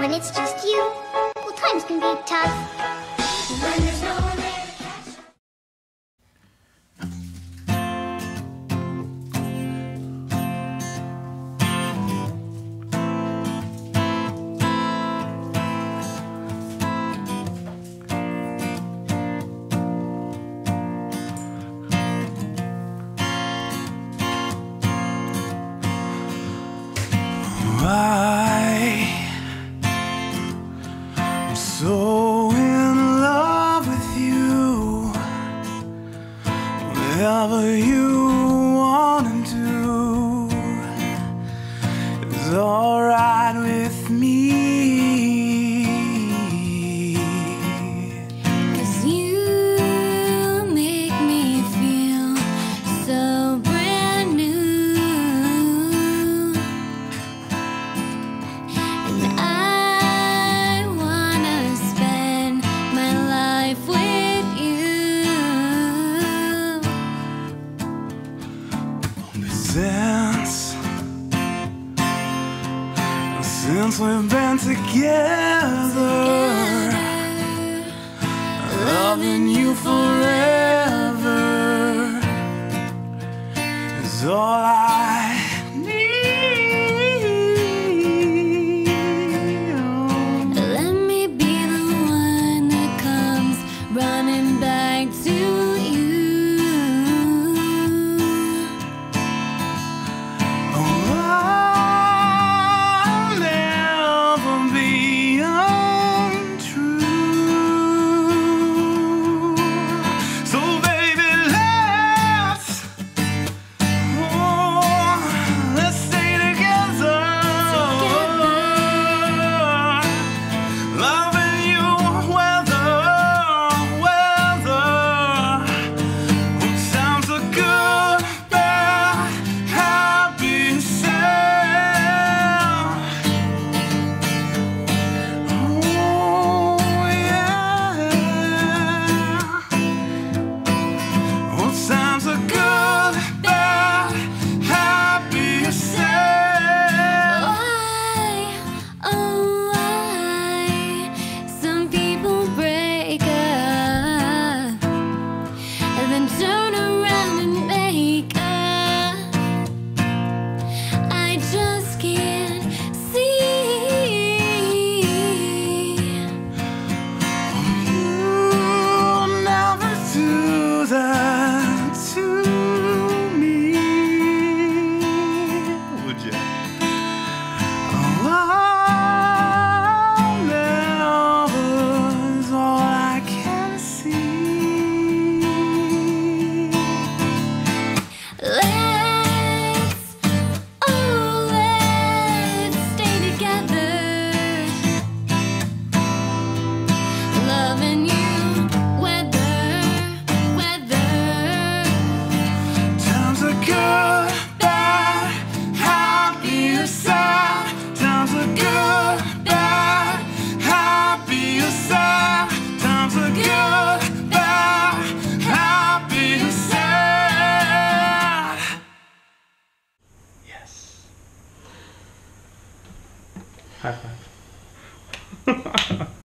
when it's just you, well, times can be tough. When there's no one. So in love with you. Whatever you want to do is alright with me. Since we've been together, loving you forever is all I high。